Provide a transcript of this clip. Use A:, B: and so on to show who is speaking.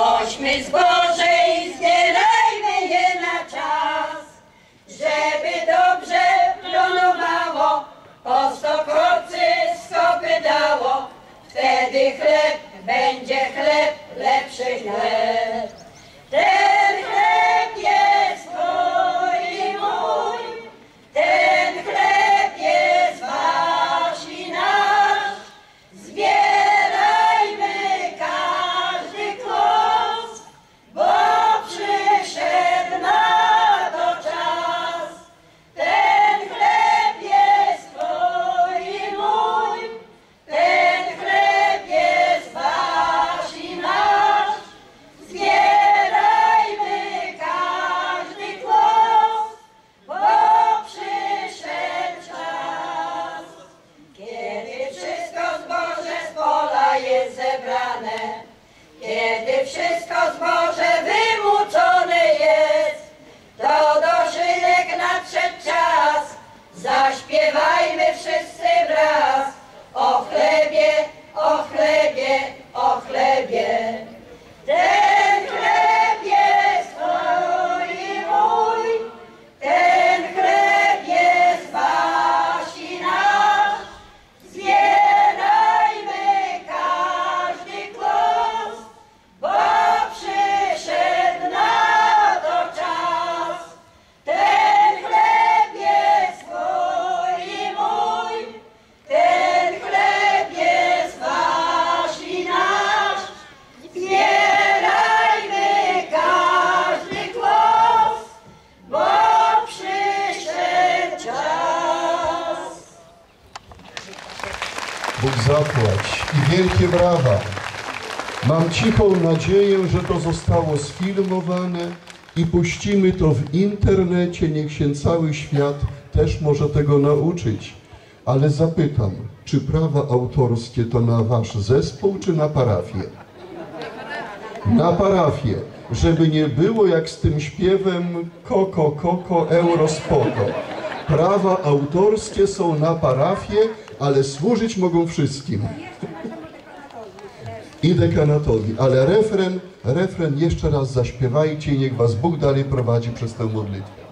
A: Nośmy zboże i zbierajmy je na czas, żeby dobrze plonowało, po stokorcy skopy dało. Wtedy chleb będzie chleb, lepszy chleb. Zaśpiewajmy wszyscy wraz o chlebie,
B: Bóg zapłać i wielkie brawa. Mam cichą nadzieję, że to zostało sfilmowane i puścimy to w internecie. Niech się cały świat też może tego nauczyć. Ale zapytam, czy prawa autorskie to na wasz zespół, czy na parafię? Na parafię, żeby nie było jak z tym śpiewem koko, koko, euro, spoko. Prawa autorskie są na parafię, ale służyć mogą wszystkim. I dekanatowi, ale refren, refren jeszcze raz zaśpiewajcie i niech was Bóg dalej prowadzi przez tę modlitwę.